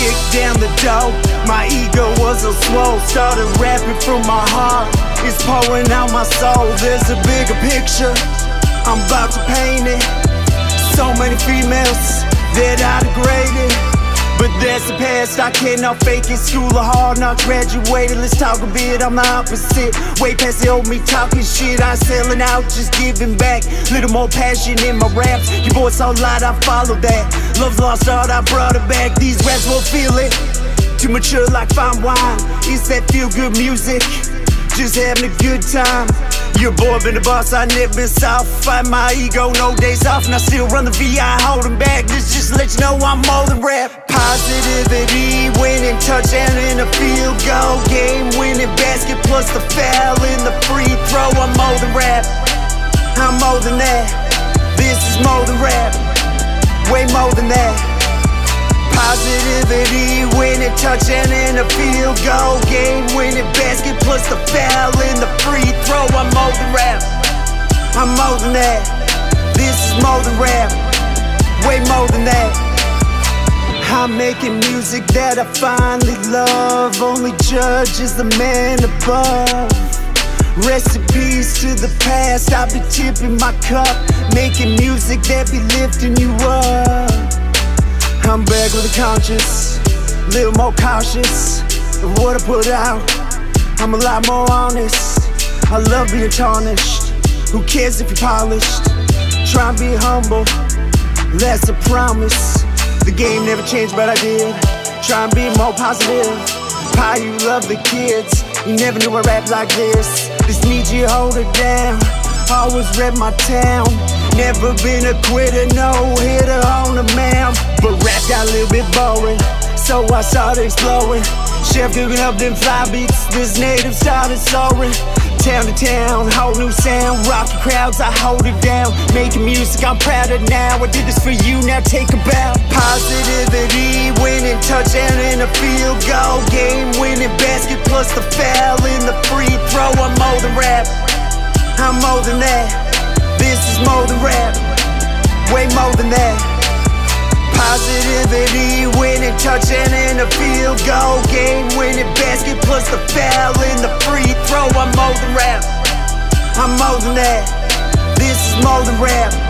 kick down the door. My ego was a swole. Started rapping from my heart. It's pouring out my soul. There's a bigger picture. I'm about to paint it. So many females that I degraded. But that's the past, I cannot fake it. School of hard knocks, graduated. Let's talk a bit. I'm the opposite. Way past the old me talking shit. I'm selling out, just giving back. Little more passion in my raps. Your voice so loud, I follow that. Love's lost art, I brought it back. These raps will feel it. Too mature like fine wine. It's that feel good music. Just having a good time. Your boy been the boss, I never been soft. Fight my ego, no days off, and I still run the VI, holding back. This just let you know I'm more than rap. Positivity, winning touchdown in a field goal game, winning basket plus the foul in the free throw. I'm more than rap. I'm more than that. This is more than rap. Way more than that. Positivity, winning touchdown in a field goal game, winning basket plus the foul in the free more than that. This is more than rap. Way more than that. I'm making music that I finally love. Only judge is the man above. Recipes to the past, I'll be tipping my cup. Making music that be lifting you up. I'm back with a conscience, little more cautious of what I put out. I'm a lot more honest. I love being tarnished. Who cares if you're polished? Try and be humble, that's a promise. The game never changed, but I did. Try and be more positive. How you love the kids. You never knew I rap like this. Just need you hold it down. Always rep my town. Never been a quitter, no hitter on the mound. But rap got a little bit boring, so I started exploring. Chef cooking up them fly beats, this native started soaring. Town to town, whole new sound, rocky crowds, I hold it down. Making music, I'm proud of now. I did this for you, now take a bow. Positivity, winning touchdown in a field goal game, winning basket plus the foul in the free throw. I'm more than rap, I'm more than that. This is more than rap, way more than that. Positivity, winning touchdown in a field goal game, winning basket plus the foul than rap, I'm more than that. This is more than rap,